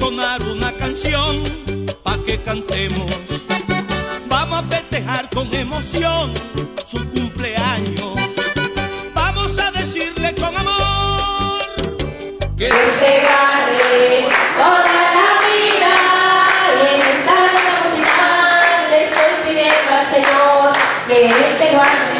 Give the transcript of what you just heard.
una canción pa' que cantemos. Vamos a festejar con emoción su cumpleaños. Vamos a decirle con amor que se gane toda la vida y en esta navidad le estoy pidiendo al Señor que este guarde.